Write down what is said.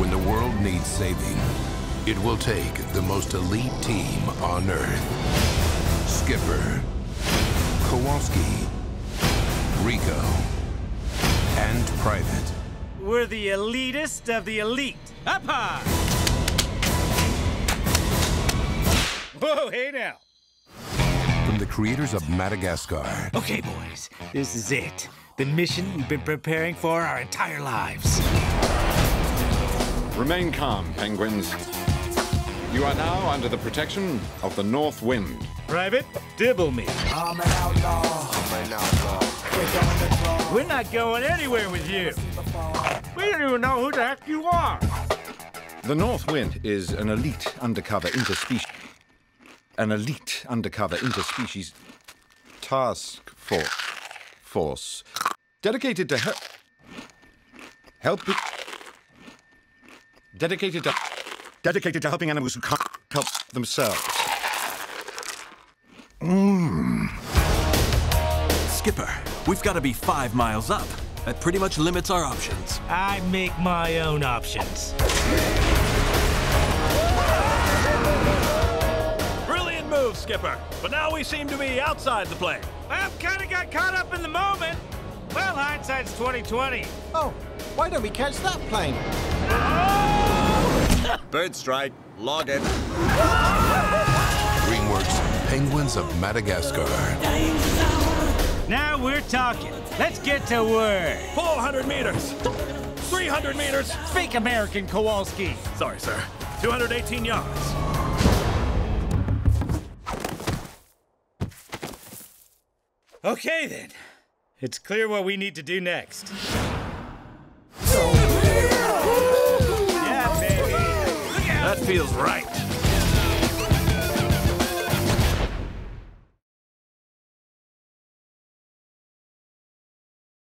a world needs saving, it will take the most elite team on Earth. Skipper, Kowalski, Rico, and Private. We're the elitist of the elite. Up high! Whoa, hey now. From the creators of Madagascar. Okay, boys, this is it. The mission we've been preparing for our entire lives. Remain calm, penguins. You are now under the protection of the North Wind. Private, dibble me. I'm an outlaw. I'm an outlaw. We're not going anywhere with you. We don't even know who the heck you are. The North Wind is an elite undercover interspecies. An elite undercover interspecies task force. Force. Dedicated to help. Help. Dedicated to. Dedicated to helping animals who can't help themselves. Hmm. Skipper, we've got to be five miles up. That pretty much limits our options. I make my own options. Brilliant move, Skipper. But now we seem to be outside the plane. Well, kind of got caught up in the moment. Well, hindsight's 2020. Oh, why don't we catch that plane? Oh! Bird strike. Log it. DreamWorks Penguins of Madagascar. Now we're talking. Let's get to work. 400 meters. 300 meters. Speak American, Kowalski. Sorry, sir. 218 yards. Okay, then. It's clear what we need to do next. Feels right.